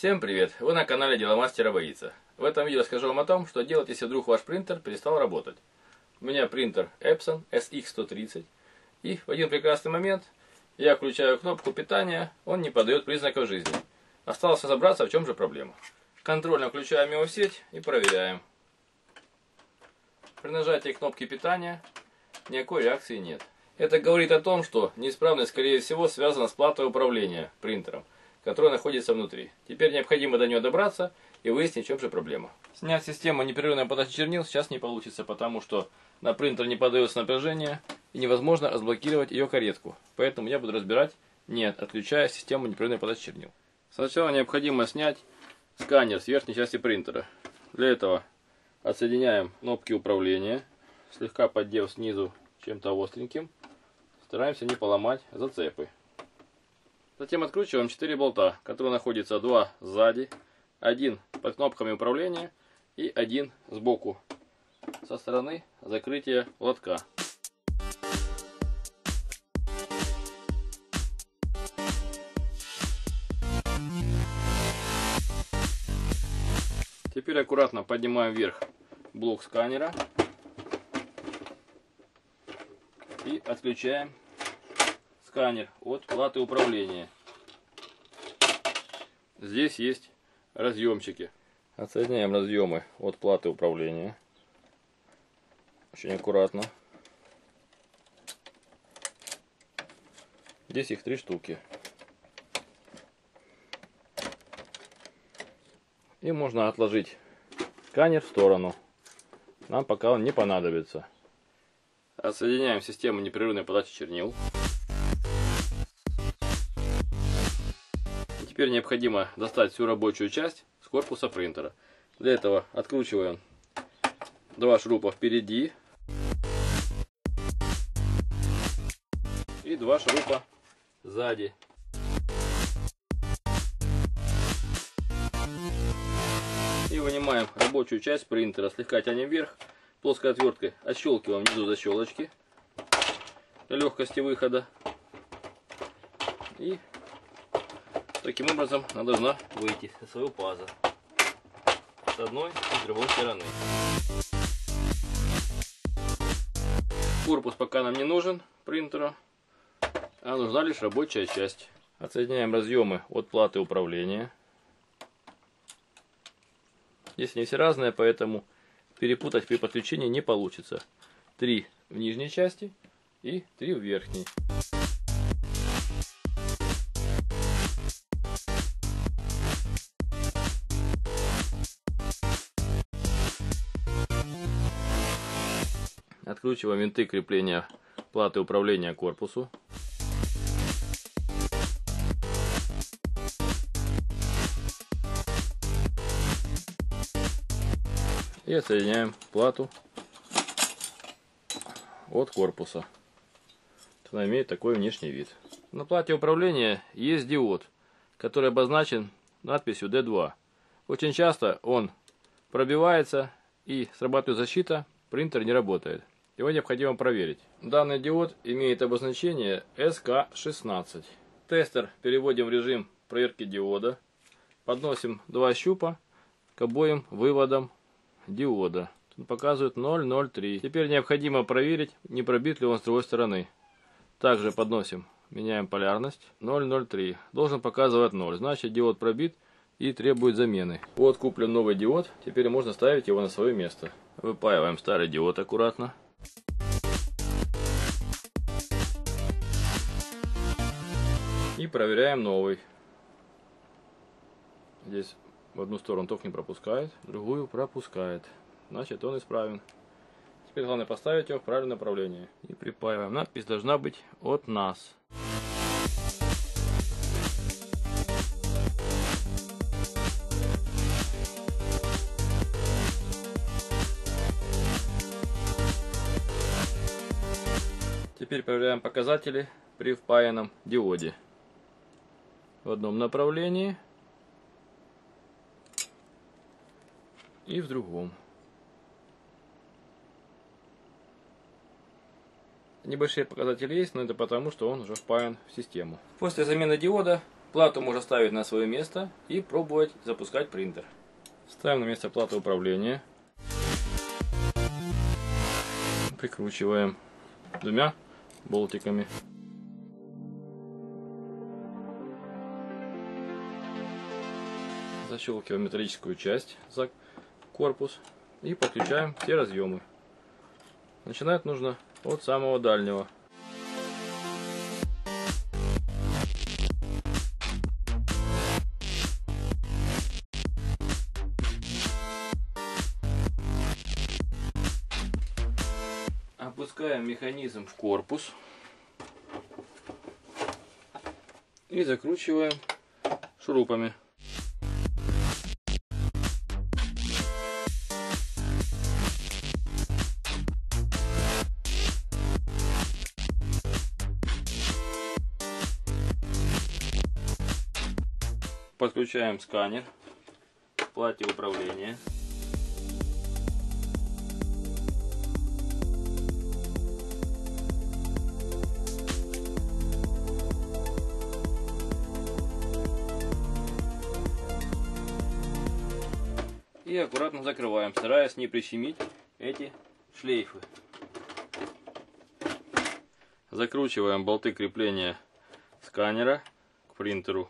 Всем привет! Вы на канале Деломастера Боится. В этом видео расскажу вам о том, что делать, если вдруг ваш принтер перестал работать. У меня принтер Epson SX130. И в один прекрасный момент я включаю кнопку питания, он не подает признаков жизни. Осталось разобраться, в чем же проблема. Контрольно включаем его в сеть и проверяем. При нажатии кнопки питания никакой реакции нет. Это говорит о том, что неисправность, скорее всего, связана с платой управления принтером, которая находится внутри. Теперь необходимо до нее добраться и выяснить, в чем же проблема. Снять систему непрерывной подачи чернил сейчас не получится, потому что на принтер не подается напряжение и невозможно разблокировать ее каретку. Поэтому я буду разбирать, нет, отключая систему непрерывной подачи чернил. Сначала необходимо снять сканер с верхней части принтера. Для этого отсоединяем кнопки управления, слегка поддев снизу чем-то остреньким. Стараемся не поломать зацепы. Затем откручиваем 4 болта, которые находятся два сзади, один под кнопками управления и один сбоку со стороны закрытия лотка. Теперь аккуратно поднимаем вверх блок сканера и отключаем сканер от платы управления. Здесь есть разъемчики. Отсоединяем разъемы от платы управления. Очень аккуратно. Здесь их три штуки. И можно отложить сканер в сторону. Нам пока он не понадобится. Отсоединяем систему непрерывной подачи чернил. Теперь необходимо достать всю рабочую часть с корпуса принтера. Для этого откручиваем два шурупа впереди и два шурупа сзади. И вынимаем рабочую часть принтера, слегка тянем вверх, плоской отверткой отщелкиваем внизу защелочки для легкости выхода. И таким образом она должна выйти со своего паза с одной и с другой стороны. Корпус пока нам не нужен принтеру, а нужна лишь рабочая часть. Отсоединяем разъемы от платы управления. Здесь не все разные, поэтому перепутать при подключении не получится. Три в нижней части и три в верхней. Откручиваем винты крепления платы управления корпусу. И отсоединяем плату от корпуса. Она имеет такой внешний вид. На плате управления есть диод, который обозначен надписью D2. Очень часто он пробивается и срабатывает защита, принтер не работает. Его необходимо проверить. Данный диод имеет обозначение SK16. Тестер переводим в режим проверки диода. Подносим два щупа к обоим выводам диода. Тут показывает 0,03. Теперь необходимо проверить, не пробит ли он с другой стороны. Также подносим, меняем полярность. 0,03. Должен показывать 0. Значит диод пробит и требует замены. Вот куплен новый диод. Теперь можно ставить его на свое место. Выпаиваем старый диод аккуратно. И проверяем новый. Здесь в одну сторону ток не пропускает, в другую пропускает. Значит он исправен. Теперь главное поставить его в правильное направление. И припаиваем. Надпись должна быть от нас. Теперь проверяем показатели при впаянном диоде. В одном направлении и в другом. Небольшие показатели есть, но это потому, что он уже впаян в систему. После замены диода Плату можно ставить на свое место и пробовать запускать принтер. Ставим на место плату управления. Прикручиваем двумя болтиками. Защелкиваем металлическую часть за корпус и подключаем все разъемы. Начинать нужно от самого дальнего. Опускаем механизм в корпус и закручиваем шурупами. Подключаем сканер плате управления. И аккуратно закрываем, стараясь не прищемить эти шлейфы. Закручиваем болты крепления сканера к принтеру.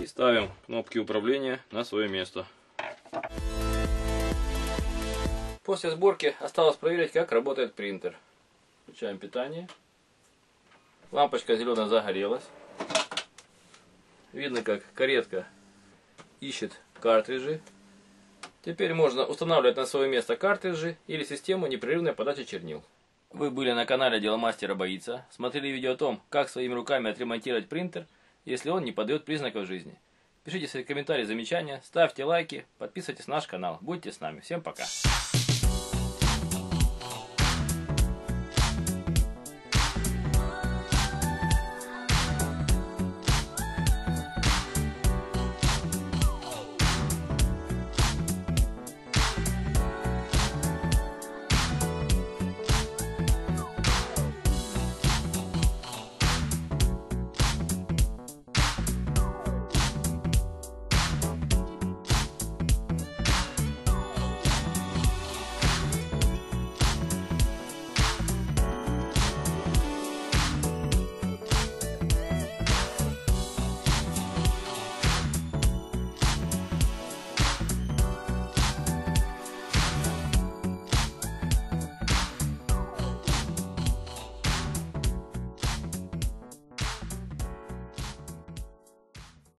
И ставим кнопки управления на свое место. После сборки осталось проверить, как работает принтер. Включаем питание. Лампочка зеленая загорелась. Видно, как каретка ищет картриджи. Теперь можно устанавливать на свое место картриджи или систему непрерывной подачи чернил. Вы были на канале Деломастера Боится. Смотрели видео о том, как своими руками отремонтировать принтер, если он не подает признаков жизни. Пишите свои комментарии, замечания, ставьте лайки, подписывайтесь на наш канал. Будьте с нами. Всем пока.